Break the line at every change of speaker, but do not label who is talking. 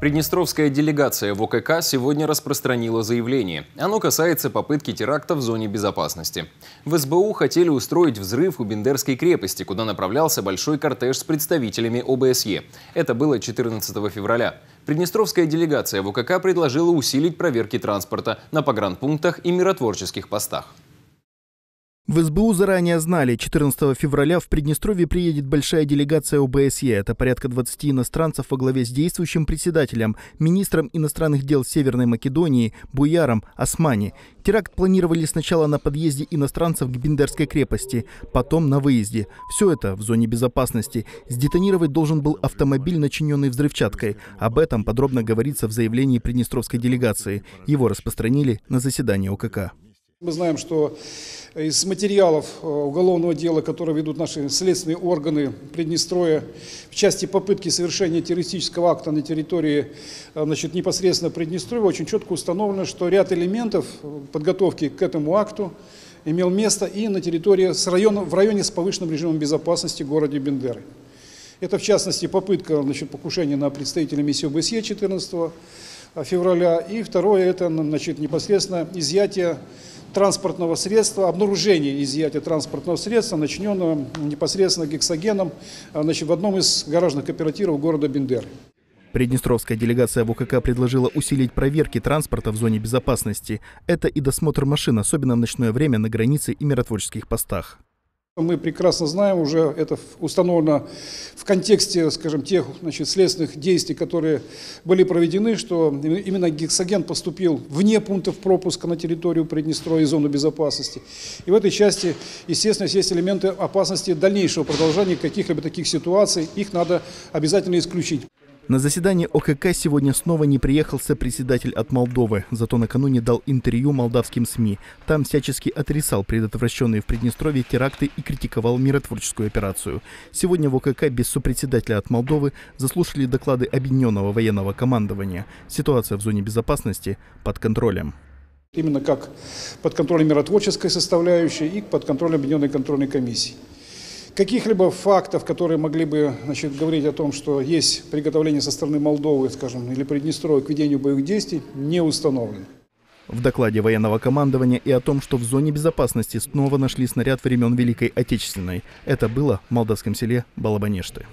Приднестровская делегация в ОКК сегодня распространила заявление. Оно касается попытки теракта в зоне безопасности. В СБУ хотели устроить взрыв у Бендерской крепости, куда направлялся большой кортеж с представителями ОБСЕ. Это было 14 февраля. Приднестровская делегация в ОКК предложила усилить проверки транспорта на погранпунктах и миротворческих постах.
В СБУ заранее знали, 14 февраля в Приднестровье приедет большая делегация ОБСЕ. Это порядка 20 иностранцев во главе с действующим председателем, министром иностранных дел Северной Македонии Буяром Османи. Теракт планировали сначала на подъезде иностранцев к Бендерской крепости, потом на выезде. Все это в зоне безопасности. Сдетонировать должен был автомобиль, начиненный взрывчаткой. Об этом подробно говорится в заявлении Приднестровской делегации. Его распространили на заседании ОКК.
Мы знаем, что из материалов э, уголовного дела, которые ведут наши следственные органы Приднестроя, в части попытки совершения террористического акта на территории э, значит, непосредственно Приднестровья, очень четко установлено, что ряд элементов подготовки к этому акту имел место и на территории с района, в районе с повышенным режимом безопасности городе Бендеры. Это, в частности, попытка значит, покушения на представителя миссии ОБСЕ 14 февраля. И второе, это значит, непосредственно изъятие транспортного средства, обнаружение изъятия транспортного средства, начиненного непосредственно гексогеном а, значит, в одном из гаражных кооперативов города Бендер.
Приднестровская делегация в ОКК предложила усилить проверки транспорта в зоне безопасности. Это и досмотр машин, особенно в ночное время на границе и миротворческих постах.
Мы прекрасно знаем, уже это установлено в контексте, скажем, тех значит, следственных действий, которые были проведены, что именно гексоген поступил вне пунктов пропуска на территорию Приднестровья и зону безопасности. И в этой части, естественно, есть элементы опасности дальнейшего продолжения каких-либо таких ситуаций. Их надо обязательно исключить.
На заседание ОКК сегодня снова не приехал сопредседатель от Молдовы, зато накануне дал интервью молдавским СМИ. Там всячески отрицал предотвращенные в Приднестровье теракты и критиковал миротворческую операцию. Сегодня в ОКК без сопредседателя от Молдовы заслушали доклады Объединенного военного командования. Ситуация в зоне безопасности под контролем.
Именно как под контролем миротворческой составляющей и под контролем Объединенной контрольной комиссии. Каких-либо фактов, которые могли бы значит, говорить о том, что есть приготовление со стороны Молдовы, скажем, или Приднестровья к ведению боевых действий, не установлено.
В докладе военного командования и о том, что в зоне безопасности снова нашли снаряд времен Великой Отечественной. Это было в молдавском селе Балабанешты.